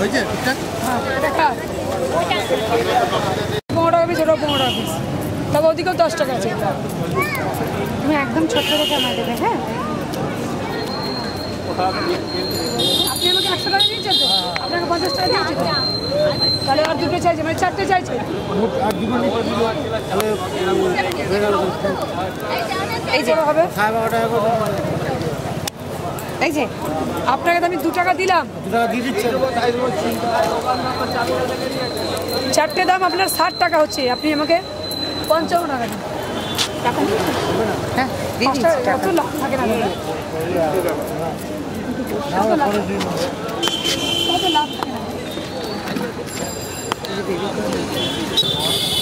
ওই যে ওইটা হ্যাঁ দেখা ওইটা তবে ওদিকেও দশ টাকা আছে। তুমি একদম ছোট্ট দেখে আমায় দেবে হ্যাঁ? আপনি আমাকে একশো টাকা দিয়েছেন তো আপনাকে পঞ্চাশ টাকা দিয়েছি তো তাহলে আর দুটো চাইছে মানে চারটে চাইছে। এই যে হবে। করে এই যে আপনাকে তো আমি দু টাকা দিলাম। চারটে দাম আপনার ষাট টাকা হচ্ছে। আপনি আমাকে পঞ্চান্ন টাকা দিন টাকা নিয়ে হ্যাঁ দিয়ে পাঁচ দিচ্ছি টাকা টাকা কত লাভ থাকে না দাদা? না না পরে দিন কত লাভ থাকে না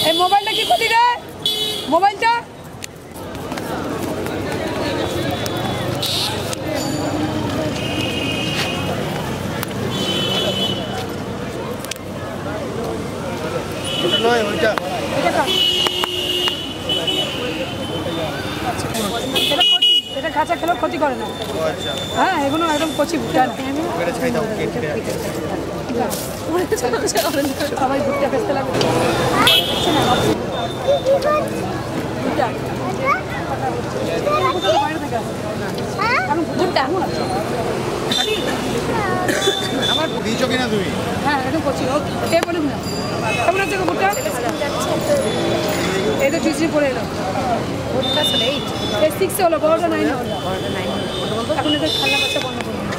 এই মোবাইলটা কি ক্ষতি রে মোবাইলটা ওটা নয় ওইটা কচি, খেলেও ক্ষতি করে না। আচ্ছা। হ্যাঁ এগুলো একদম কচি ভুট্টা। কেটে সবাই ভুট্টা বেচতে লাগবে। আমার দিয়েছ কিনা তুমি? হ্যাঁ একদম কে বলুন না কেমন আছে ভুট্টা? এই তো টিউশনি পড়ে এলো। এই সিক্সে হলো বড়টা নাইন হলো এখন এদের খেলা বাচ্চা বন্ধ করব